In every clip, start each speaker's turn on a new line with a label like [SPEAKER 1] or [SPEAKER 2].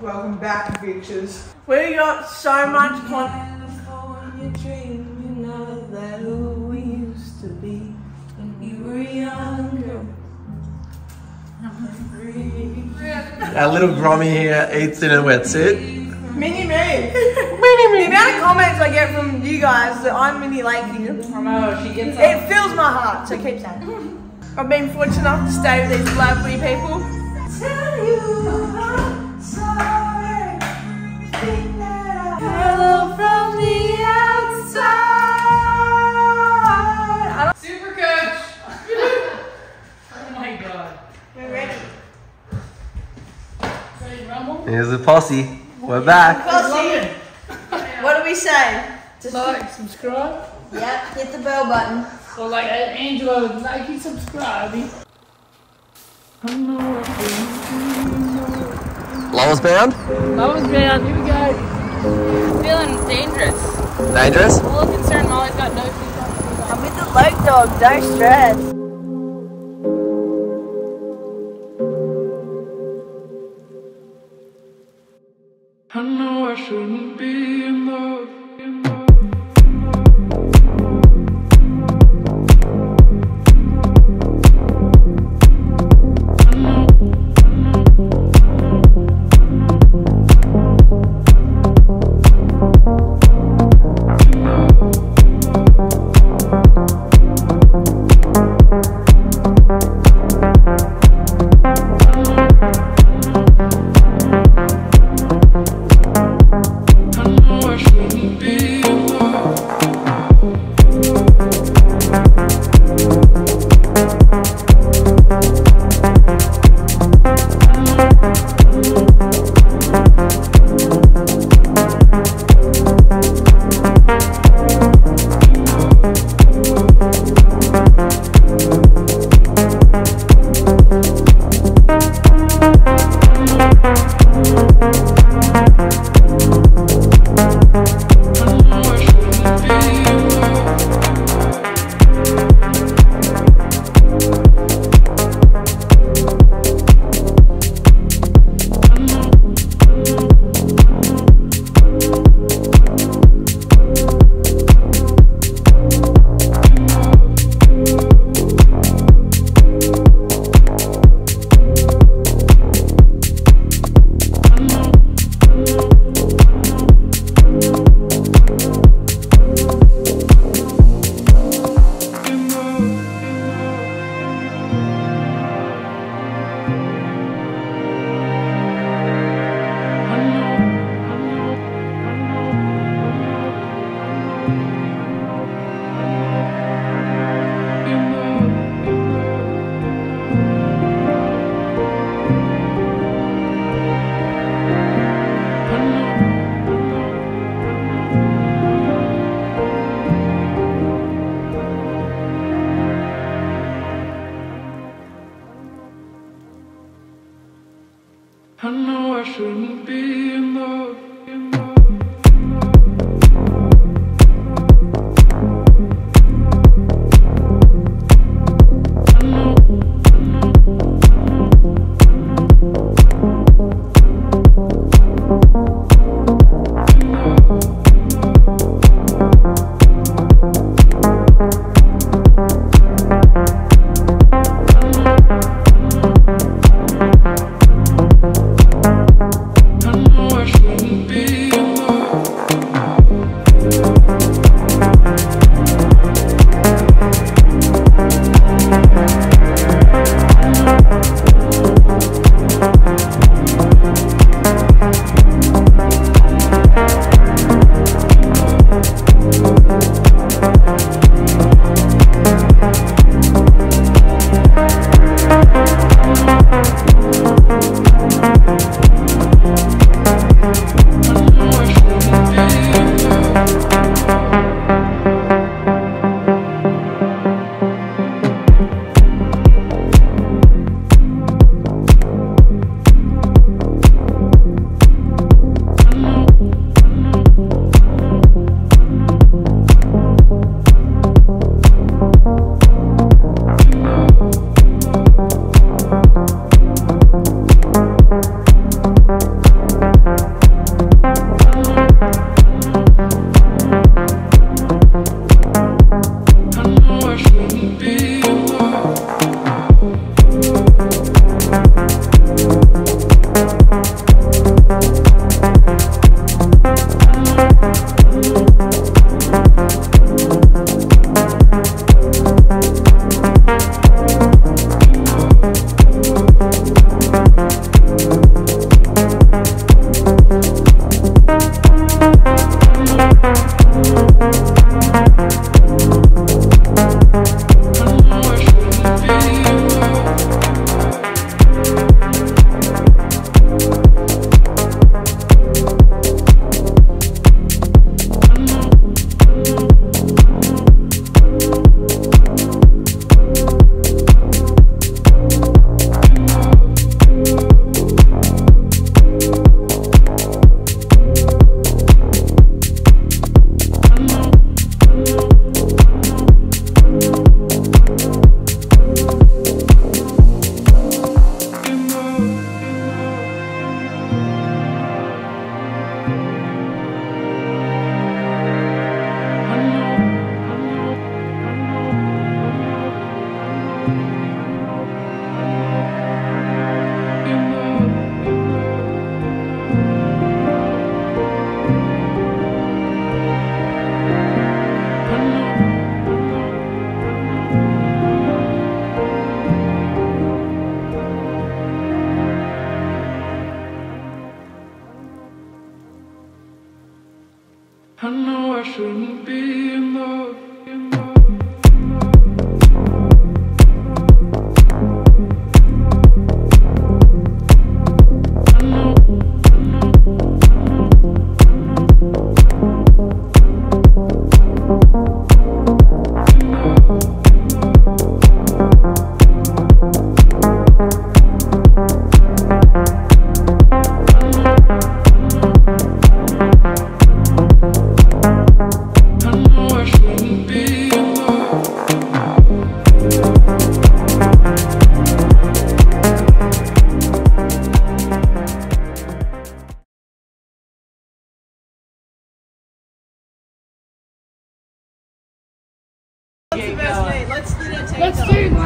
[SPEAKER 1] back bitches.
[SPEAKER 2] We got so much content.
[SPEAKER 3] You know that who we used to be when we were younger.
[SPEAKER 4] Our little Grommy here eats in a wetsuit.
[SPEAKER 2] Mini me. Mini me. The amount of comments I get from you guys that I'm mini Lakey.
[SPEAKER 1] I know, she gets
[SPEAKER 2] It fills my heart, so keep saying. I've been fortunate enough to stay with these lovely people.
[SPEAKER 3] Hello from the outside.
[SPEAKER 1] Super coach! oh my god.
[SPEAKER 2] We're ready.
[SPEAKER 1] Ready to rumble?
[SPEAKER 4] Here's the posse. We're back.
[SPEAKER 2] Posse. What do we say? Just
[SPEAKER 1] Like, subscribe.
[SPEAKER 2] Yep, hit the bell button.
[SPEAKER 1] Or like Angela, like and subscribe. I don't know what
[SPEAKER 4] Lowell's bound.
[SPEAKER 5] Feeling dangerous.
[SPEAKER 4] Dangerous.
[SPEAKER 5] I'm a little concerned Molly's got no food.
[SPEAKER 2] I'm with the lake dog, don't stress.
[SPEAKER 1] I know I shouldn't be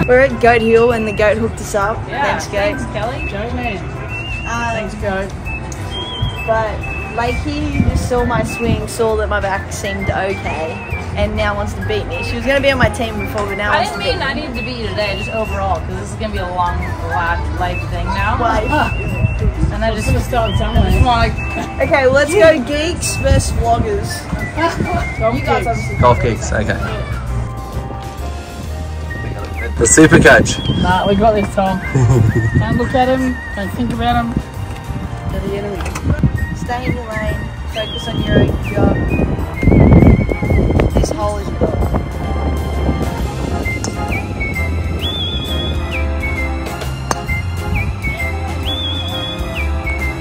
[SPEAKER 2] We're at Goat Hill and the goat hooked us up.
[SPEAKER 5] Yeah.
[SPEAKER 2] Thanks, goat.
[SPEAKER 5] Thanks, Kelly.
[SPEAKER 1] Joe man.
[SPEAKER 2] Um,
[SPEAKER 1] Thanks, Goat.
[SPEAKER 2] But Lakey, who just saw my swing, saw that my back seemed okay, and now wants to beat me. She was going to be on my team before, but now
[SPEAKER 5] I
[SPEAKER 2] wants
[SPEAKER 5] didn't
[SPEAKER 2] to beat
[SPEAKER 5] mean I needed to beat you today, just overall, because this is gonna be a long la- life thing now.
[SPEAKER 2] Life.
[SPEAKER 5] And I
[SPEAKER 1] Just
[SPEAKER 5] just,
[SPEAKER 1] gonna start
[SPEAKER 5] just want to.
[SPEAKER 2] Okay, let's go geeks versus vloggers.
[SPEAKER 1] Golf
[SPEAKER 2] You guys
[SPEAKER 1] gigs.
[SPEAKER 4] Golf geeks, okay. The super coach.
[SPEAKER 1] Nah, we got this, Tom. don't look at him. Don't think about him. They're the enemy.
[SPEAKER 2] Stay in your lane. Focus on your own job. This hole is good.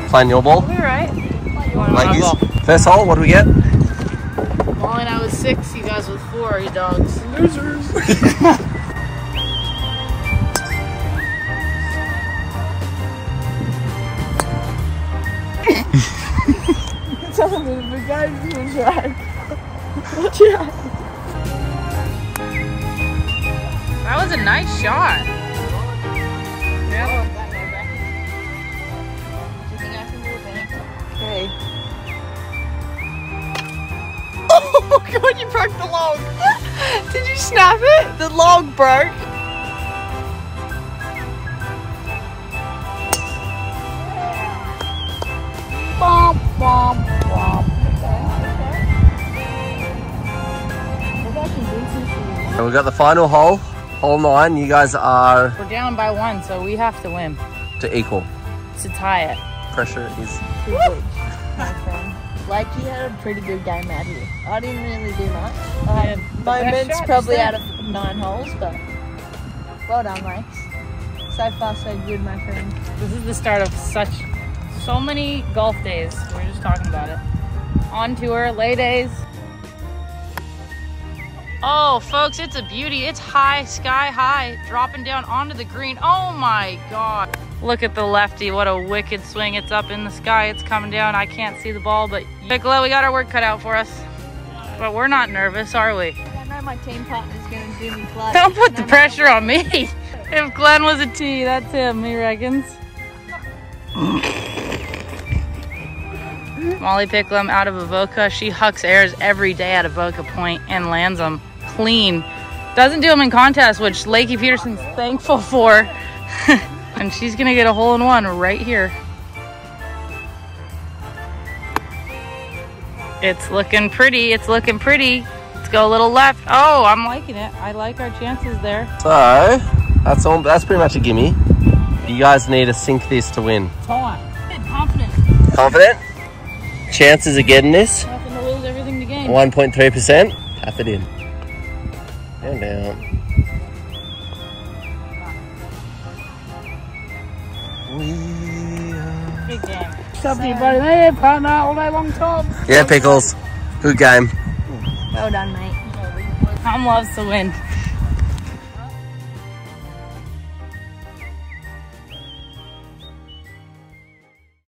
[SPEAKER 4] Playing your ball.
[SPEAKER 5] We're right.
[SPEAKER 4] Ladies. First hole, what do we get?
[SPEAKER 5] Molly and I was six, you guys were four, you dogs.
[SPEAKER 1] Losers.
[SPEAKER 5] That was a nice shot.
[SPEAKER 2] Okay. Oh god, you broke the log. Did you snap it? The log broke.
[SPEAKER 1] Bom, bom,
[SPEAKER 4] And we've got the final hole, hole nine. You guys are
[SPEAKER 5] We're down by one, so we have to win
[SPEAKER 4] to equal.
[SPEAKER 5] to tie it.
[SPEAKER 4] Pressure is.
[SPEAKER 2] Privilege, my friend. Like you had a pretty good game out here. I didn't really do much. I had
[SPEAKER 5] best
[SPEAKER 2] moments
[SPEAKER 5] shot
[SPEAKER 2] probably out of nine holes, but well done, Lakes. So far, so good, my friend.
[SPEAKER 5] This is the start of such, so many golf days. We are just talking about it. On tour, lay days. Oh, folks, it's a beauty. It's high, sky high, dropping down onto the green. Oh my God. Look at the lefty. What a wicked swing. It's up in the sky. It's coming down. I can't see the ball, but Nicola, we got our work cut out for us. But we're not nervous, are we?
[SPEAKER 2] I know my team partner's going to do me.
[SPEAKER 5] Don't put the pressure on me. If Glenn was a T, that's him, he reckons. Molly Picklum out of Avoca. She hucks airs every day at Avoca Point and lands them clean. Doesn't do them in contests, which Lakey Peterson's thankful for. and she's gonna get a hole in one right here. It's looking pretty. It's looking pretty. Let's go a little left. Oh, I'm liking it. I like our chances there.
[SPEAKER 4] So that's all. That's pretty much a gimme. You guys need to sink this to win.
[SPEAKER 1] Time.
[SPEAKER 5] Confident.
[SPEAKER 4] Confident? Chances of getting this?
[SPEAKER 5] Nothing to lose, everything to gain.
[SPEAKER 4] 1.3%. Half it in. And down. We are...
[SPEAKER 5] Big game.
[SPEAKER 1] What's up, everybody? There, partner, all day long, Tom.
[SPEAKER 4] Yeah, Pickles. Good game.
[SPEAKER 2] Well done, mate.
[SPEAKER 5] Tom loves to win.